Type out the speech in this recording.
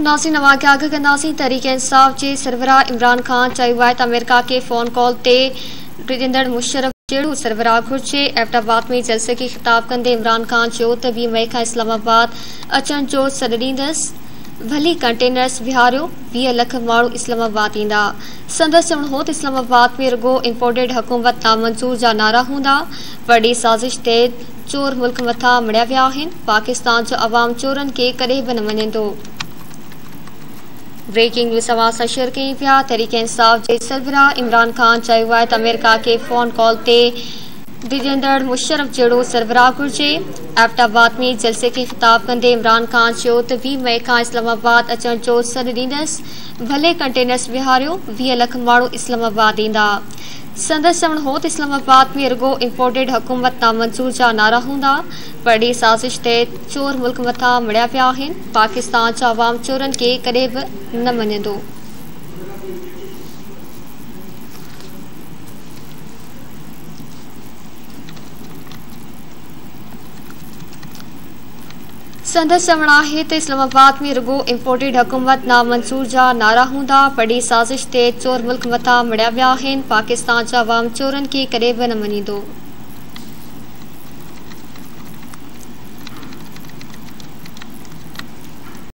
नवा के आगे कहसी तहरीक इंसाफ़ के सरबराह इमरान ख़ान चाहिए आहे अमेरिका के फ़ोन कॉल से ॾींदड़ मुशरफ जहिड़ो सरबराह घुर्जे एबटाबाद में जलसे खे ख़िताब कदे इमरान ख़ान चयो मई का इस्लामाबाद अच्छा जो सद डींदस भली कंटेनर्स विहारियो वीह लख मू इस्लामाबाद इंदा संदस चवण हो तो इस्लामाबाद में रुगो इम्पोर्टेड हुकूमत नामंज़ूर ज नारा हूंदा वही साज़िश ते चोर मुल्क मथा मड़िया वह पाकिस्तान जो अवाम चोरन के कदें भी न मञींदो ब्रेकिंग न्यूज़ तव्हां असां शेयर कयूं पिया तरीक़े इंसाफ़ जे सरबराह इमरान ख़ान चयो आहे त अमेरिका खे फोन कॉल ते विझंदड़ मुशरफ़ जहिड़ो सरबराह घुर्जे एबटाबाद में जलसे खे ख़िताबु कंदे इमरान ख़ान चयो त वीह मई खां इस्लामाबाद अचण जो सॾु डि॒न्दसि भले कंटेनर्स बिहारियो वीह लख माण्हू इस्लामाबाद ईंदा संदसि चवण हो त इस्लामाबाद में रुगो इम्पोर्टेड हुकूमत तां मंज़ूर जा न रहूंदा परे साज़िश ते चोर मुल्क मथां मड़िया पिया आहिनि पाकिस्तान आवाम चोरनि खे कॾहिं बि न मञंदो संदस चवण है तो इस्लामाबाद में रुगो इम्पोर्टेड हुकूमत नामंज़ूर जहा नारा हूँ बड़ी साज़िश ते चोर मुल्क मथा मड़िया विया पाकिस्तान जवाम चोरन के खे कॾहिं न मनी